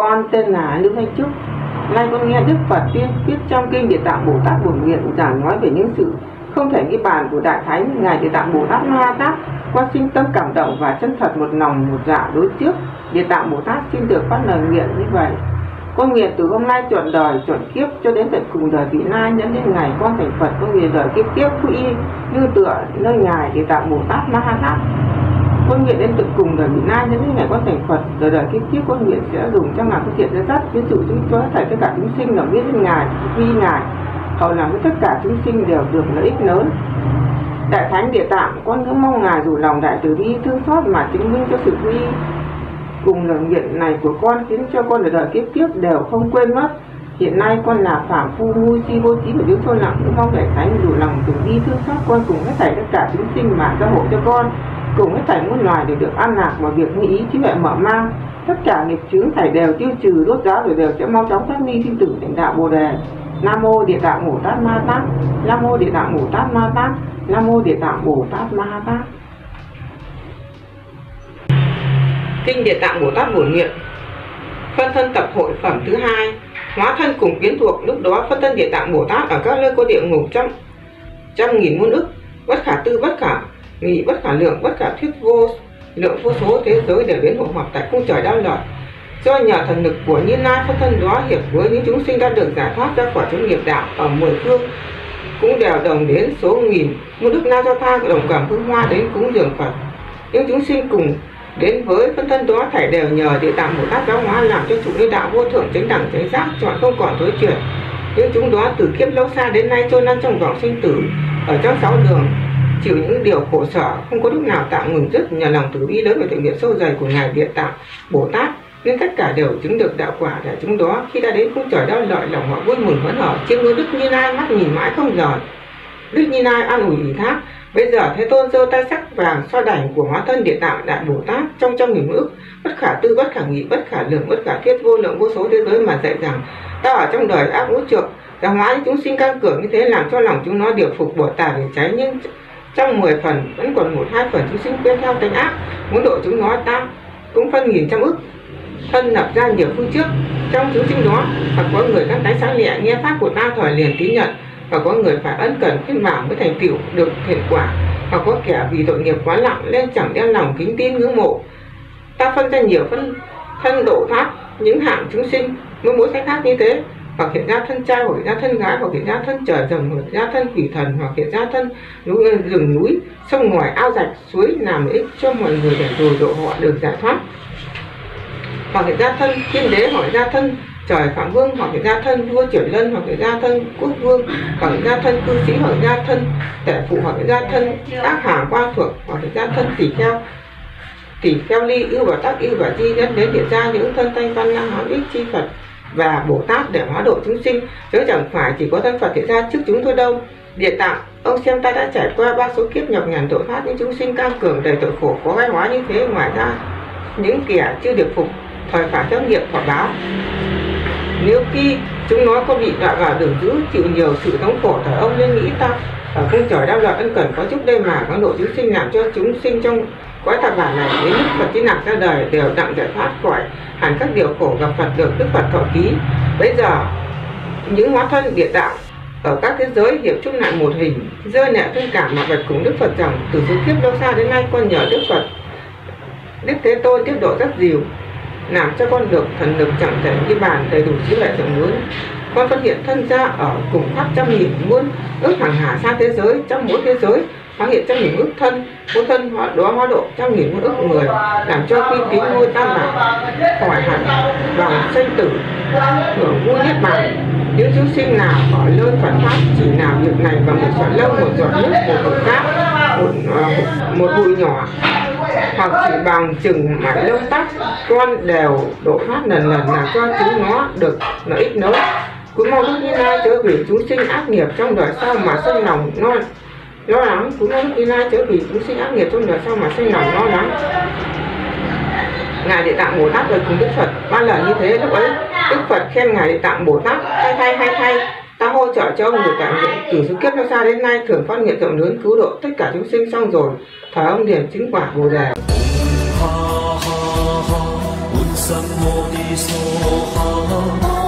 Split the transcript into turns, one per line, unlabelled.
con tên là Lưu Thanh Trúc. Nay con nghe Đức Phật tuyên viết trong kinh Địa Tạng Bồ Tát Bổn Nguyện giảng nói về những sự không thể ghi bàn của Đại Thánh Ngài Địa Tạng Bồ Tát Ma Tát qua sinh tâm cảm động và chân thật một lòng một dạ đối trước Địa Tạng Bồ Tát xin được phát lời nguyện như vậy. Con nguyện từ hôm nay chọn đời, chọn kiếp cho đến tận cùng đời vị lai nhẫn đến ngày con thành Phật con nguyện đời kiếp kiếp quy y như tựa nơi ngài Địa Tạng Bồ Tát Ma Tát con nguyện đến tận cùng đời vị lai những ngày con thành Phật đời đời kiếp kiếp con nguyện sẽ dùng trong ngàn phương tiện dẫn dắt ví dụ chúng cho thầy, tất cả chúng sinh là biết đến ngài vi ngài, hầu làm với tất cả chúng sinh đều được lợi ích lớn. Đại thánh địa tạng con cũng mong ngài dù lòng đại từ bi thương xót mà chứng minh cho sự quy cùng lời nguyện này của con, khiến cho con đời đời kiếp kiếp đều không quên mất. Hiện nay con là phạm phu ngu si vô trí và chúng sâu nặng cũng mong đại thánh đủ lòng từ bi thương xót con cùng hết thảy tất cả chúng sinh mà gia hộ cho con cùng phải thảy muôn loài để được an lạc và việc nghĩ ý trí huệ mở mang. Tất cả nghiệp chướng thảy đều tiêu trừ, đốt giáo rồi đều sẽ mau chóng thoát ly sinh tử thành đạo bồ đề. Nam mô địa tạng bồ tát ma tát. Nam mô địa tạng bồ tát ma tát. Nam mô địa tạng bồ tát ma tát. Kinh địa tạng bồ tát bổn nguyện phân thân tập hội phẩm thứ hai. Hóa thân cùng kiến thuộc, lúc đó phân thân địa tạng bồ tát ở các nơi có địa ngục trăm trăm nghìn muôn ức. Bất khả tư bất khả nghị bất khả lượng, bất khả thuyết vô, lượng vô số thế giới đều đến hội họp tại cung trời đau lợi do nhờ thần lực của như lai phân thân đó hiệp với những chúng sinh đã được giải thoát ra khỏi chúng nghiệp đạo ở mười phương, cũng đều đồng đến số nghìn. Một đức na do tha đồng cảm hương hoa đến cúng dường phật. Những chúng sinh cùng đến với phân thân đó thảy đều nhờ địa tạng bồ tát giáo hóa làm cho chủ như đạo vô thượng, chánh đẳng, chánh giác, chọn không còn thối chuyển. Những chúng đó từ kiếp lâu xa đến nay trôi lăn trong vòng sinh tử, ở trong sáu đường chịu những điều khổ sở, không có lúc nào tạm ngừng dứt nhờ lòng từ bi lớn và thiện nguyện sâu dày của ngài địa tạng, bồ tát. Nên tất cả đều chứng được đạo quả để chúng đó. Khi đã đến cung trời đau lợi lòng họ vui mừng vẫn khởi chiêm ngưỡng đức như lai, mắt nhìn mãi không rời. Đức như lai an ủi ý thác, bây giờ thế tôn giơ tay sắc vàng so đảnh của hóa thân địa tạng đại bồ tát trong trong nghìn ước, bất khả tư, bất khả nghị, bất khả lượng bất khả thiết, vô lượng vô số thế giới mà dạy rằng, ta ở trong đời ác ngũ trược giáo hóa những chúng sinh căng cường như thế làm cho lòng chúng nó điều phục, bổ tà để cháy, nhưng trong 10 phần, vẫn còn một hai phần chúng sinh quên theo tánh ác. Muốn độ chúng nó tam, cũng phân nghìn trăm ức. Thân lập ra nhiều phương trước, trong chúng sinh đó hoặc có người các tái sáng lẹ nghe pháp của ta thời liền tín nhận và có người phải ân cần khuyên bảo mới thành tựu được thiện quả. Hoặc có kẻ vì tội nghiệp quá nặng nên chẳng đem lòng kính tin ngưỡng mộ. Ta phân ra nhiều phân thân độ thoát, những hạng chúng sinh, mỗi mỗi cách khác như thế hoặc hiện ra thân trai hoặc hiện ra thân gái hoặc hiện ra thân trời rồng hoặc hiện ra thân quỷ thần hoặc hiện ra thân núi rừng núi sông ngoài ao rạch suối làm ích cho mọi người để rồi độ họ được giải thoát hoặc hiện ra thân thiên đế hoặc hiện ra thân trời phạm vương hoặc hiện ra thân vua chuyển lân hoặc hiện ra thân quốc vương hoặc hiện ra thân cư sĩ hoặc hiện ra thân tể phụ hoặc hiện ra thân các hàng quan thuộc hoặc hiện ra thân tỷ kheo tỷ kheo ly ưu và tác ưu và di dẫn đến hiện ra những thân thanh văn năng hán ích chi phật và bồ tát để hóa độ chúng sinh. Chứ chẳng phải chỉ có thân phật hiện ra trước chúng thôi đâu. Địa tạng, ông xem ta đã trải qua ba số kiếp nhọc nhằn tội phát, những chúng sinh cam cường đầy tội khổ, có gai hóa như thế ngoài ra, những kẻ chưa được phục thời phải chấp nghiệp quả báo. Nếu khi chúng nó có bị đọa vào đường dữ chịu nhiều sự thống khổ thời ông nên nghĩ ta ở cung trời đau lợi ân cần có chút đây mà có độ chúng sinh làm cho chúng sinh trong cõi tạp bản này, đến lúc Phật chí nạp ra đời đều đặng giải thoát khỏi hẳn các điều khổ gặp Phật được Đức Phật thọ ký. Bây giờ, những hóa thân địa đạo ở các thế giới hiệp chung lại một hình rơi nhẹ thương cảm mà vật cùng Đức Phật rằng, từ số kiếp lâu xa đến nay con nhờ Đức Phật, Đức Thế Tôn tiếp độ rất dìu làm cho con được thần lực chẳng thể như bàn đầy đủ trí huệ rộng lớn con phát hiện thân ra ở cùng khắp trăm nghìn muôn ước hàng hà xa thế giới trong mỗi thế giới hóa hiện trăm nghìn ước thân. Mỗi thân hóa đó hóa độ trăm nghìn muôn ước người làm cho quy kính ngôi tam bảo khỏi hẳn vòng sanh tử hưởng vui niết bàn những chúng sinh nào ở lơi phật pháp chỉ nào việc này bằng một giọt lâu một giọt nước một hột cát một, uh, một bụi nhỏ hoặc chỉ bằng chừng mảnh lông tóc con đều độ phát lần lần làm cho chúng nó được lợi ích lớn cứ mong đức như lai chớ vì chúng sinh ác nghiệp trong đời sau mà sân lòng lo lo lắng. Cứ mong đức như lai chớ vì chúng sinh ác nghiệp trong đời sau mà sinh lòng lo lắng. Ngài địa tạng bồ tát rồi cùng đức phật, ba lần như thế lúc ấy, đức phật khen ngài địa tạng bồ tát, hay thay hay thay ta hỗ trợ cho ông được cảm nghiệm từ số kiếp nó xa đến nay, thường phát nguyện rộng lớn cứu độ tất cả chúng sinh xong rồi thở ông điền chứng quả bồ đề.
Ha ha ha.